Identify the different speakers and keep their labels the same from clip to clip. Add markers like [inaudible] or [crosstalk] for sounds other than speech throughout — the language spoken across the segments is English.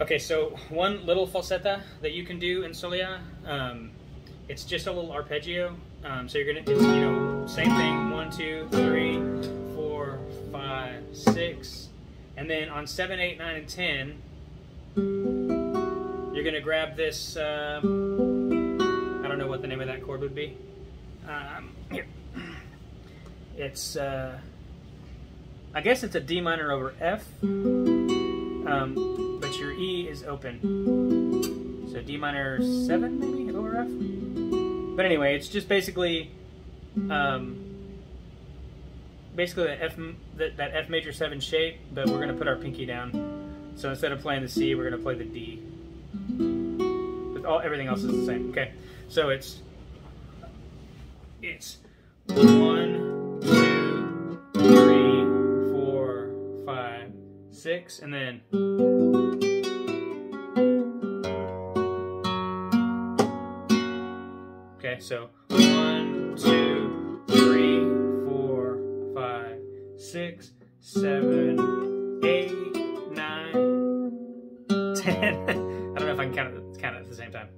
Speaker 1: Okay, so one little falseta that you can do in Solea, um, it's just a little arpeggio. Um, so you're gonna, it's, you know, same thing, one, two, three, four, five, six. And then on seven, eight, nine, and 10, you're gonna grab this, uh, I don't know what the name of that chord would be. Um, here. It's, uh, I guess it's a D minor over F. Um, your E is open. So D minor 7 maybe over F? But anyway, it's just basically um, basically that F, that, that F major 7 shape, but we're going to put our pinky down. So instead of playing the C, we're going to play the D. But all everything else is the same. Okay, so it's it's one, two, three, four, five, six, and then. So one, two, three, four, five, six, seven, eight, nine, [laughs] ten. I don't know if I can count it, count it at the same time.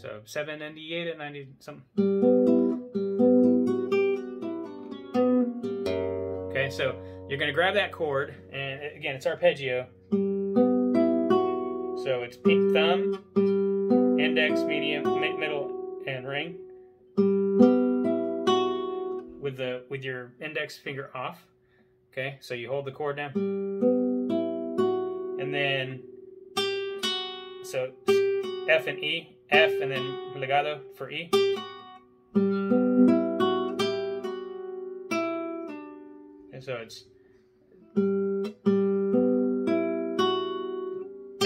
Speaker 1: So seven ninety-eight at ninety something. Okay, so you're to grab that chord, and again, it's arpeggio. So it's pink thumb, index, medium, mi- middle, and ring. With the with your index finger off. Okay, so you hold the chord down, and then so F and E, F, and then legato for E. so it's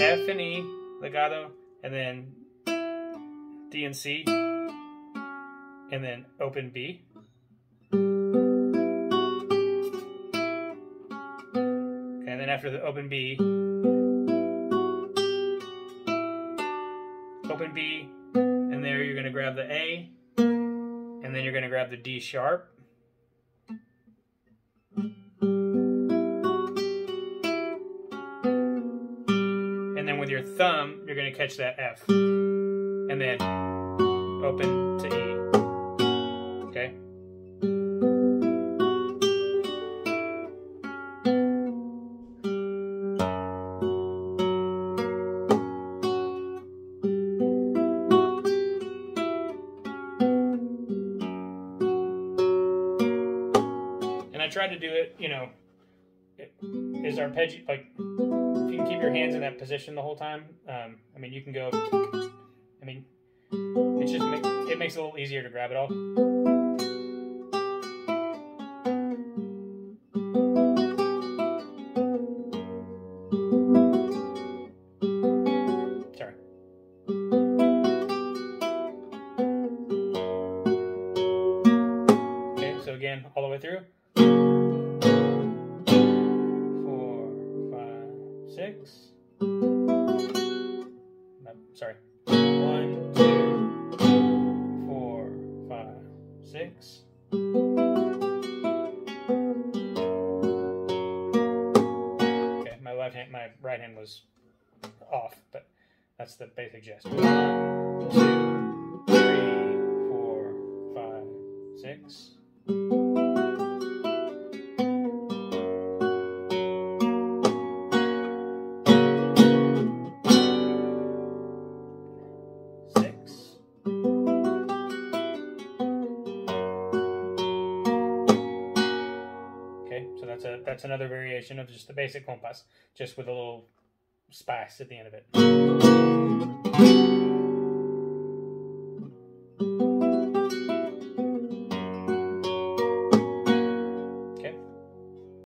Speaker 1: F and E, legato, and then D and C, and then open B. And then after the open B, open B, and there you're going to grab the A, and then you're going to grab the D sharp. Thumb, you're going to catch that F. And then open to E. Okay? And I tried to do it, you know, it is arpeggio, like, can keep your hands in that position the whole time, um, I mean, you can go, I mean, it's just, ma- it makes it a little easier to grab it all. Sorry. Okay, so again, all the way through. Six. No, sorry. One, two, four, five, six. Okay, my left hand, my right hand was off, but that's the basic gist. One, two, three, four, five. Six. That's a that's another variation of just the basic compás, just with a little spice at the end of it.